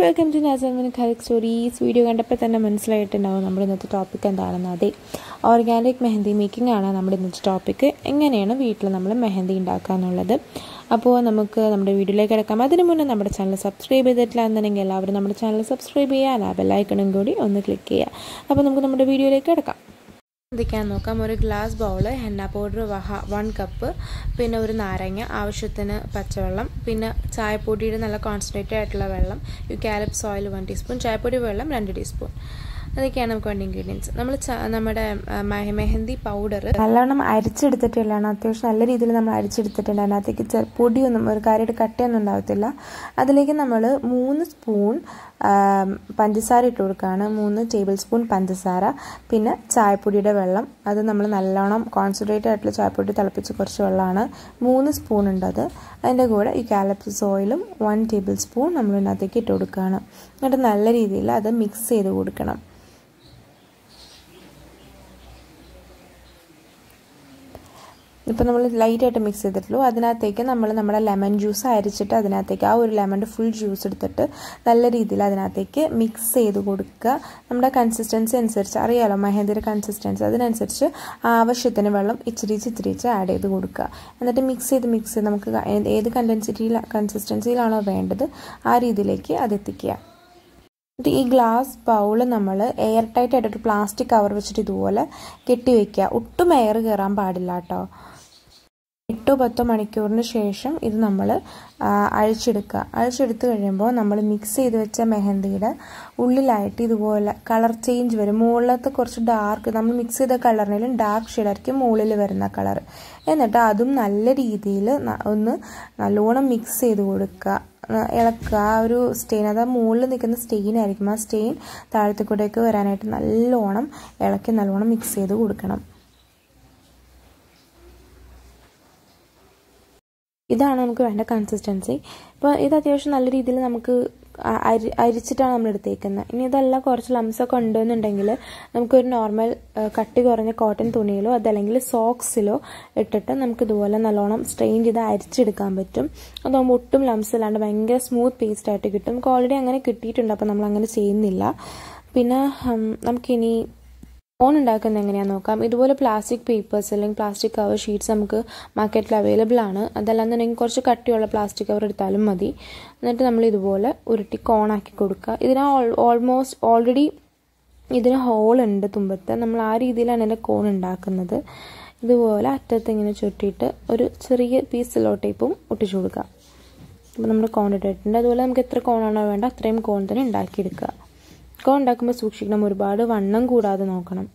Welcome to Nasmin Khalak stories video കണ്ടപ്പോൾ തന്നെ മനസ്സിലായിട്ടുണ്ടാവും നമ്മുടെ ഇന്നത്തെ ടോപ്പിക് എന്താണെന്ന്. അതെ ഓർഗാനിക് മെഹന്തി മേക്കിംഗ് ആണ് നമ്മുടെ ഇന്നത്തെ ടോപ്പിക്ക് എങ്ങനെയാണ് വീട്ടിൽ നമ്മൾ മെഹന്തി ഉണ്ടാക്കുക എന്നുള്ളത്. അപ്പോൾ നമുക്ക് നമ്മുടെ വീഡിയോയിലേക്ക് കിടക്കാം. അതിന് മുന്നേ നമ്മുടെ ചാനൽ സബ്സ്ക്രൈബ് ചെയ്തിട്ടില്ല എന്നുണ്ടെങ്കിൽ എല്ലാവരും നമ്മുടെ ചാനൽ സബ്സ്ക്രൈബ് ചെയ്യുക. ആ ബെല്ലൈക്കണും കൂടി ഒന്ന് ക്ലിക്ക് ചെയ്യുക. അപ്പോൾ നമുക്ക് നമ്മുടെ വീഡിയോയിലേക്ക് കിടക്കാം. എന്തൊക്കെയാന്ന് നോക്കാം. ഒരു ഗ്ലാസ് ബൗൾ ഹെന്ന പൗഡർ വഹ വൺ കപ്പ് പിന്നെ ഒരു നാരങ്ങ ആവശ്യത്തിന് പച്ചവെള്ളം. പിന്നെ ചായപ്പൊടിയുടെ നല്ല കോൺസെൻട്രേറ്റഡ് ആയിട്ടുള്ള വെള്ളം. Eucalyptus oil one teaspoon ചായപ്പൊടി വെള്ളം രണ്ട് ടീസ്പൂൺ അതൊക്കെയാണ് നമുക്ക് വേണ്ട ഇൻഗ്രീഡിയൻസ് നമ്മൾ നമ്മുടെ മെഹന്തി പൗഡർ നല്ലവണ്ണം അരിച്ചെടുത്തിട്ടില്ലാണ്. അത്യാവശ്യം നല്ല രീതിയിൽ നമ്മൾ അരിച്ചെടുത്തിട്ടുണ്ട്. അതിനകത്തേക്ക് പൊടിയൊന്നും ഒരു കാര്യമായിട്ട് കട്ടയൊന്നും ഉണ്ടാവത്തില്ല. അതിലേക്ക് നമ്മൾ മൂന്ന് സ്പൂൺ പഞ്ചസാര ഇട്ട് കൊടുക്കുകയാണ്. മൂന്ന് ടേബിൾ സ്പൂൺ പഞ്ചസാര. പിന്നെ ചായപ്പൊടിയുടെ വെള്ളം. അത് നമ്മൾ നല്ലോണം കോൺസെൻട്രേറ്റ് ആയിട്ടുള്ള ചായപ്പൊടി തിളപ്പിച്ച് കുറച്ച് വെള്ളമാണ്. മൂന്ന് സ്പൂൺ ഉണ്ട് അത്. അതിന്റെ കൂടെ ഈ കാലപ്സിസ് ഓയിലും വൺ ടേബിൾ സ്പൂൺ നമ്മൾ ഇതിനകത്തേക്ക് ഇട്ട് കൊടുക്കുകയാണ്. എന്നിട്ട് നല്ല രീതിയിൽ അത് മിക്സ് ചെയ്ത് കൊടുക്കണം. ഇപ്പോൾ നമ്മൾ ലൈറ്റായിട്ട് മിക്സ് ചെയ്തിട്ടുള്ളൂ. അതിനകത്തേക്ക് നമ്മൾ നമ്മുടെ ലെമൺ ജ്യൂസ് അരിച്ചിട്ട് അതിനകത്തേക്ക് ആ ഒരു ലെമണിന്റെ ഫുൾ ജ്യൂസ് എടുത്തിട്ട് നല്ല രീതിയിൽ അതിനകത്തേക്ക് മിക്സ് ചെയ്ത് കൊടുക്കുക. നമ്മുടെ കൺസിസ്റ്റൻസി അനുസരിച്ച് അറിയാമല്ലോ മെഹന്തിയുടെ കൺസിസ്റ്റൻസി അതിനനുസരിച്ച് ആവശ്യത്തിന് വെള്ളം ഇച്ചിരി ഇച്ചിരി ആഡ് ചെയ്ത് കൊടുക്കുക. എന്നിട്ട് മിക്സ് ചെയ്ത് മിക്സ് ചെയ്ത് നമുക്ക് ഏത് കണ്ടൻസിറ്റിയിൽ കൺസിസ്റ്റൻസിയിലാണോ വേണ്ടത് ആ രീതിയിലേക്ക് അത് എത്തിക്കുക. എന്നിട്ട് ഈ ഗ്ലാസ് ബൗൾ നമ്മൾ എയർ ടൈറ്റ് ആയിട്ടൊരു പ്ലാസ്റ്റിക് കവർ വെച്ചിട്ട് ഇതുപോലെ കെട്ടി വെക്കുക. ഒട്ടും എയർ കയറാൻ പാടില്ല കേട്ടോ. എട്ടോ പത്തോ മണിക്കൂറിന് ശേഷം ഇത് നമ്മൾ അഴിച്ചെടുക്കുക. അഴിച്ചെടുത്ത് കഴിയുമ്പോൾ നമ്മൾ മിക്സ് ചെയ്ത് വെച്ച മെഹന്തിയുടെ ഉള്ളിലായിട്ട് ഇതുപോലെ കളർ ചേഞ്ച് വരും. മുകളിലത്തെ കുറച്ച് ഡാർക്ക് നമ്മൾ മിക്സ് ചെയ്ത കളറിനും ഡാർക്ക് ഷെയ്ഡായിരിക്കും മുകളിൽ വരുന്ന കളർ എന്നിട്ട് അതും നല്ല രീതിയിൽ ഒന്ന് നല്ലോണം മിക്സ് ചെയ്ത് കൊടുക്കുക. ഇളക്കുക. ആ ഒരു സ്റ്റെയിൻ അത് മുകളിൽ നിൽക്കുന്ന സ്റ്റെയിൻ ആയിരിക്കും. ആ സ്റ്റെയിൻ താഴത്തെ കൂടെയൊക്കെ വരാനായിട്ട് നല്ലോണം ഇളക്കി നല്ലോണം മിക്സ് ചെയ്ത് കൊടുക്കണം. ഇതാണ് നമുക്ക് വേണ്ട കൺസിസ്റ്റൻസി ഇപ്പോൾ ഇത് അത്യാവശ്യം നല്ല രീതിയിൽ നമുക്ക് അരി അരിച്ചിട്ടാണ് നമ്മൾ എടുത്തേക്കുന്നത്. ഇനി ഇതെല്ലാം കുറച്ച് ലംസൊക്കെ ഉണ്ടെന്നുണ്ടെങ്കിൽ നമുക്കൊരു നോർമൽ കട്ടി കുറഞ്ഞ കോട്ടൺ തുണിയിലോ അതല്ലെങ്കിൽ സോക്സിലോ ഇട്ടിട്ട് നമുക്ക് ഇതുപോലെ നല്ലോണം സ്ട്രെയിൻ ചെയ്ത് അരിച്ചെടുക്കാൻ പറ്റും. അതാകുമ്പോൾ ഒട്ടും ലംസ് ഇല്ലാണ്ട് ഭയങ്കര സ്മൂത്ത് പേസ്റ്റ് ആയിട്ട് കിട്ടും. നമുക്ക് ഓൾറെഡി അങ്ങനെ കിട്ടിയിട്ടുണ്ട് അപ്പോൾ നമ്മൾ അങ്ങനെ ചെയ്യുന്നില്ല. പിന്നെ നമുക്കിനി ഫോൺ ഉണ്ടാക്കുന്നത് എങ്ങനെയാണെന്ന് നോക്കാം. ഇതുപോലെ പ്ലാസ്റ്റിക് പേപ്പേഴ്സ് അല്ലെങ്കിൽ പ്ലാസ്റ്റിക് കവർ ഷീറ്റ്സ് നമുക്ക് മാർക്കറ്റിൽ അവൈലബിൾ ആണ്. അതല്ലാന്നുണ്ടെങ്കിൽ കുറച്ച് കട്ടിയുള്ള പ്ലാസ്റ്റിക് കവർ എടുത്താലും മതി. എന്നിട്ട് നമ്മൾ ഇതുപോലെ ഉരുട്ടി കോണാക്കി കൊടുക്കുക. ഇതിന് ഓൾമോസ്റ്റ് ഓൾറെഡി ഇതിന് ഹോൾ ഉണ്ട് തുമ്പത്ത്. നമ്മൾ ആ രീതിയിലാണ് ഇതിന്റെ കോൺ ഉണ്ടാക്കുന്നത്. ഇതുപോലെ അറ്റത്ത് ഇങ്ങനെ ചുറ്റിയിട്ട് ഒരു ചെറിയ പീസ് സിലോ ഒട്ടിച്ചു കൊടുക്കുക. അപ്പോൾ നമ്മൾ കോൺ ഇട്ടിട്ടുണ്ട്. അതുപോലെ നമുക്ക് എത്ര കോണാണോ വേണ്ട അത്രയും കോൺ തന്നെ ഉണ്ടാക്കിയെടുക്കുക. കോൺ ഉണ്ടാക്കുമ്പോൾ സൂക്ഷിക്കണം. ഒരുപാട് വണ്ണം കൂടാതെ നോക്കണം.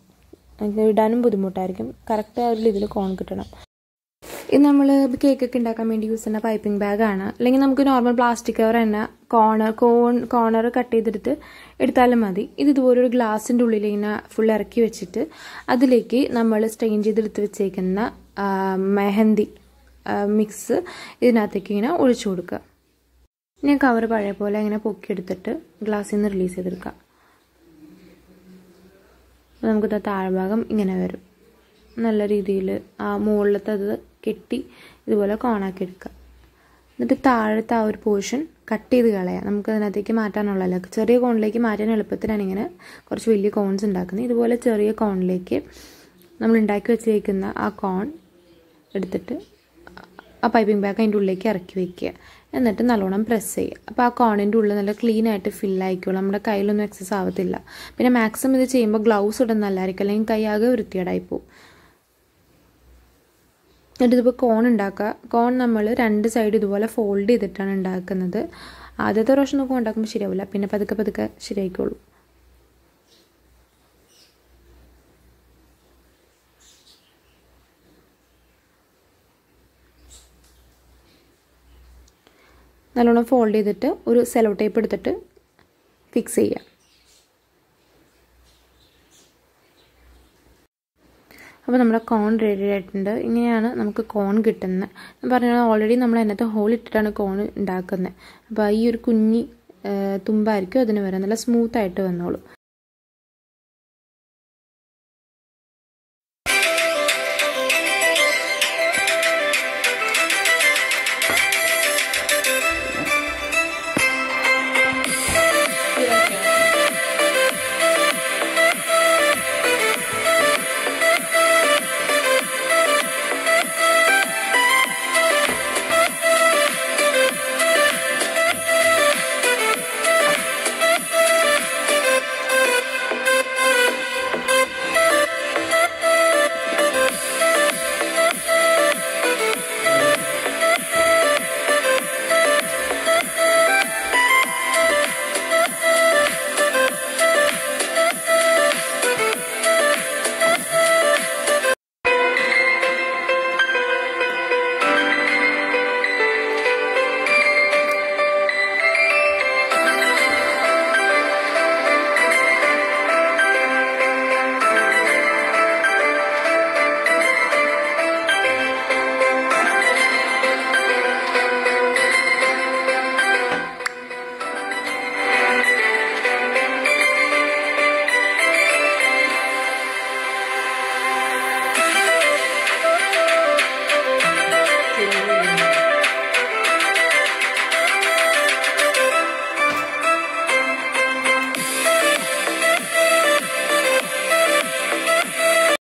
ഇടാനും ബുദ്ധിമുട്ടായിരിക്കും. കറക്റ്റ് ആ ഒരു രീതിയിൽ കോൺ കിട്ടണം. ഇത് നമ്മൾ കേക്കൊക്കെ ഉണ്ടാക്കാൻ വേണ്ടി യൂസ് ചെയ്യുന്ന പൈപ്പിംഗ് ബാഗാണ് അല്ലെങ്കിൽ നമുക്ക് നോർമൽ പ്ലാസ്റ്റിക് കവർ തന്നെ കോണർ കോൺ കോണർ കട്ട് ചെയ്തെടുത്ത് എടുത്താലും മതി. ഇത് ഇതുപോലെ ഒരു ഗ്ലാസിന്റെ ഉള്ളിൽ ഇങ്ങനെ ഫുൾ ഇറക്കി വെച്ചിട്ട് അതിലേക്ക് നമ്മൾ സ്ട്രെയിൻ ചെയ്തെടുത്ത് വെച്ചേക്കുന്ന മെഹന്തി മിക്സ് ഇതിനകത്തേക്ക് ഇങ്ങനെ ഒഴിച്ചു കൊടുക്കുക. ഞാൻ കവർ പഴയ പോലെ ഇങ്ങനെ പൊക്കിയെടുത്തിട്ട് ഗ്ലാസ്സിൽ നിന്ന് റിലീസ് ചെയ്തെടുക്കാം നമുക്കിത് താഴ്ഭാഗം ഇങ്ങനെ വരും. നല്ല രീതിയിൽ ആ മുകളിലത്തെ അത് കെട്ടി ഇതുപോലെ കോണാക്കി എടുക്കുക. എന്നിട്ട് താഴത്തെ ആ ഒരു പോർഷൻ കട്ട് ചെയ്ത് കളയാം. നമുക്ക് അതിനകത്തേക്ക് മാറ്റാനുള്ളതല്ല. ചെറിയ കോണിലേക്ക് മാറ്റാൻ എളുപ്പത്തിനാണ് ഇങ്ങനെ കുറച്ച് വലിയ കോൺസ് ഉണ്ടാക്കുന്നത്. ഇതുപോലെ ചെറിയ കോണിലേക്ക് നമ്മൾ ഉണ്ടാക്കി വെച്ചേക്കുന്ന ആ കോൺ എടുത്തിട്ട് ആ പൈപ്പിംഗ് ബാഗ് അതിന്റെ ഉള്ളിലേക്ക് ഇറക്കി വെക്കുക. എന്നിട്ട് നല്ലോണം പ്രസ് ചെയ്യുക. അപ്പോൾ ആ കോണിന്റെ ഉള്ളിൽ നല്ല ക്ലീൻ ആയിട്ട് ഫില്ലായിക്കോളും നമ്മുടെ കയ്യിലൊന്നും എക്സസ് ആവത്തില്ല. പിന്നെ മാക്സിമം ഇത് ചെയ്യുമ്പോൾ ഗ്ലൗസ് ഇടുന്നല്ലായിരിക്കും അല്ലെങ്കിൽ കൈ ആകെ വൃത്തിയേടായി പോകും എന്നിട്ട് ഇതിപ്പോൾ കോൺ ഉണ്ടാക്കുക. കോൺ നമ്മൾ രണ്ട് സൈഡ് ഇതുപോലെ ഫോൾഡ് ചെയ്തിട്ടാണ് ഉണ്ടാക്കുന്നത്. ആദ്യത്തെ പ്രാവശ്യം നോക്കുമ്പോൾ ഉണ്ടാക്കുമ്പോൾ ശരിയാവില്ല. പിന്നെ പതുക്കെ പതുക്കെ ശരിയായിക്കോളൂ. നല്ലോണം ഫോൾഡ് ചെയ്തിട്ട് ഒരു സെലോ ടേപ്പ് എടുത്തിട്ട് ഫിക്സ് ചെയ്യുക അപ്പോൾ നമ്മുടെ കോൺ റെഡി ആയിട്ടുണ്ട്. ഇങ്ങനെയാണ് നമുക്ക് കോൺ കിട്ടുന്നത്. ഞാൻ പറഞ്ഞാൽ ഓൾറെഡി നമ്മൾ അതിനകത്ത് ഹോൾ ഇട്ടിട്ടാണ് കോൺ ഉണ്ടാക്കുന്നത്. അപ്പോൾ ഈ ഒരു കുഞ്ഞി തുമ്പായിരിക്കും അതിന് വരാൻ നല്ല സ്മൂത്തായിട്ട് വന്നോളൂ.